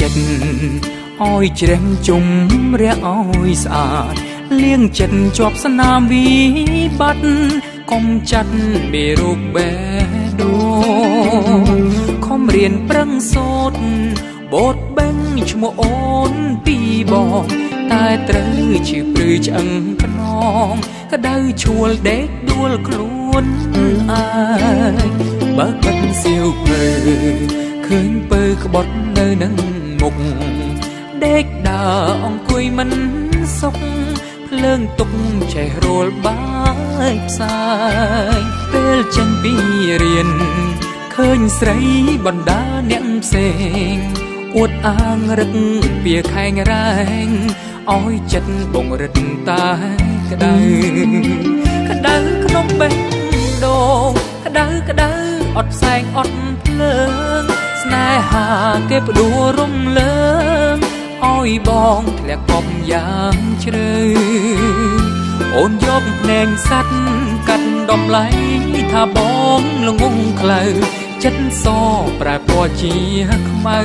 ចិត្តឲ្យជ្រះជុំរះឲ្យស្អាតលៀងចិត្តជាប់ស្នាមវិបត្តិកុំចាត់មេរូបបេះដូងខំរៀនប្រឹងសូត្របូតបេងឈ្មោះអូនពីបងតែត្រូវជាព្រឺឆ្អឹងខ្នងក្តៅឈួលដេកដួលខ្លួនអើយបើកាត់សៀវពើ ឃើញពើក្បត់នៅនឹងមុខដេកដើរអង្គុយមិនសុខភ្លើងទុកចេះរលបាយផ្សាយពេលចេញពីរៀនឃើញស្រីបណ្ដាអ្នកផ្សេងអួតអាងរឹកពីខែងរែងឲ្យចិត្តបងរិតតែក្ដៅក្ដៅក្នុងបេះដូងក្ដៅក្ដៅអត់ផ្សែងអត់ភ្លើង ស្នេហាគេផ្ដួលរំលើងឲ្យបងធ្លាក់កប់យ៉ាងជ្រៅអូនយកភ្នែកសัตว์កាត់ដំឡៃថាបងល្ងងខ្លៅចិត្តសប្រែពណ៌ជាខ្មៅ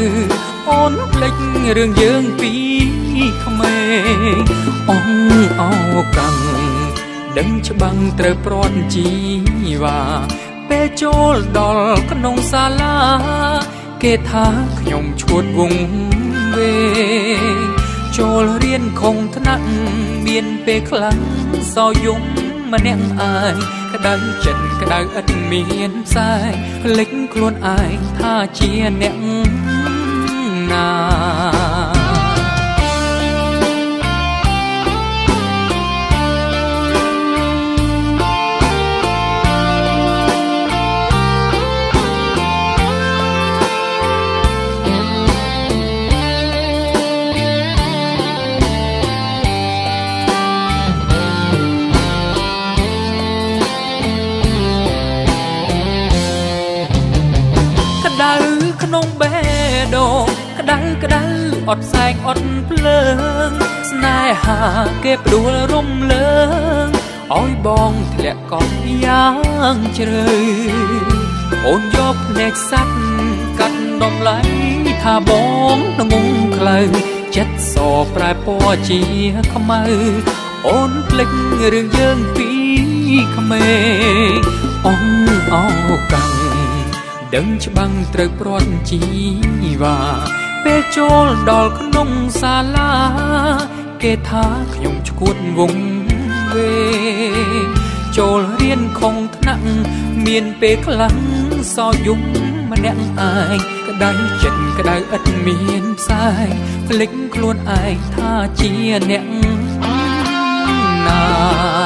អូនភ្លេចរឿងយើងពីក្មេងអងអោកាំងដឹងច្បាំងត្រូវព្រាត់ជីវ៉ាពេលចូលដល់ក្នុងសាលា គេថាខ្ញុំឈួតវងវេចូលរៀនខំថ្នាក់មានពេលខ្លាំងសោយំម្នាក់ឯងក្តៅចិត្តក្តៅឥតមានផ្សែងភ្លេចខ្លួនឯងថាជាអ្នក អត់ផ្សែងអត់ភ្លើង ស្នេហាគេផ្ដួលរំលើងឲ្យបងធ្លាក់កប់យ៉ាងជ្រៅអូនយកភ្នែកសាត់កាត់ដំឡៃថាបងងងខ្លៅចិត្តសប្រែពណ៌ជាខ្មៅអូនភ្លេចរឿងយើងពីក្មេងអងអោកាំងដឹងច្បាំងត្រូវព្រាត់ជីវ៉ា ពេលចូលដល់ក្នុងសាលា គេថាខ្ញុំឈួតវងវេចូលរៀនខំថ្នាក់មានពេលខ្លាំងសោយប់ម្នាក់ឯងក្តៅចិត្តក្តៅឥតមានផ្សាយភ្លេចខ្លួនឯងថាជាអ្នកណា